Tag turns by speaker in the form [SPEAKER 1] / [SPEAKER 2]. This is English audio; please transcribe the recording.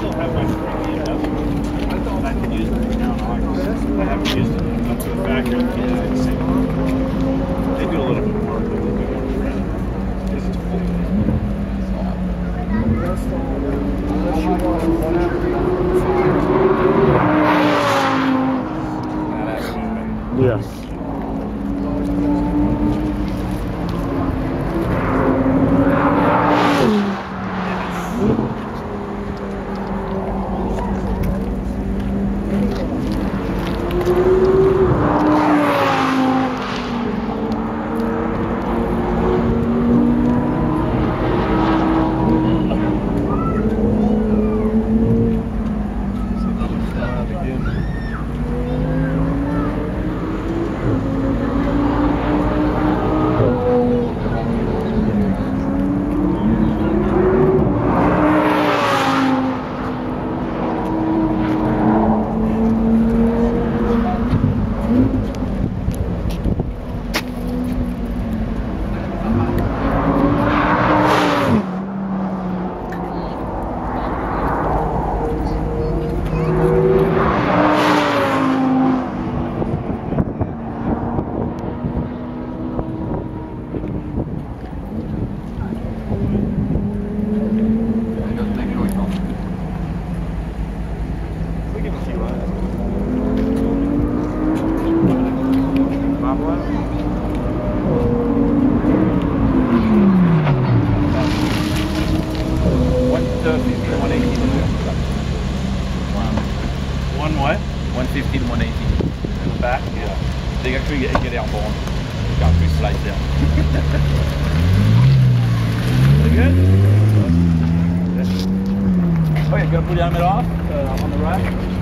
[SPEAKER 1] still have my premium and I can use it right now in August. I haven't used it up to the factory. Yeah. They do a little bit more, but they do more credit. Because it's cold. Now that's moving.
[SPEAKER 2] Yeah. 115, 118.
[SPEAKER 1] In the back?
[SPEAKER 2] Yeah. They actually get, get airborne. They actually slide down.
[SPEAKER 1] Pretty good?
[SPEAKER 2] Okay, gonna put the helmet off uh, on the rack.